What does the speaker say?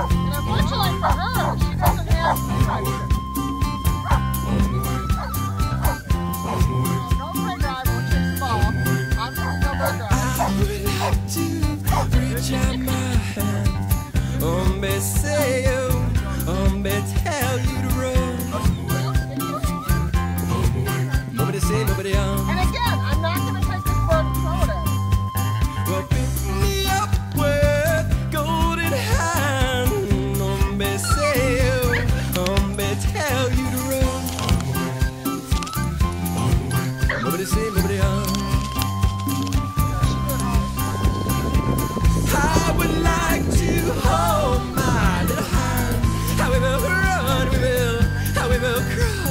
And for her, she doesn't have. I would like to reach out my hand, um, say you, um, tell you. Nobody say nobody um. will cry.